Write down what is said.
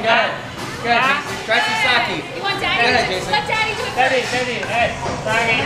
You got it. Try some sake. You want daddy? Go ahead, Jason. Let daddy do it. Daddy, daddy. Hey, sake.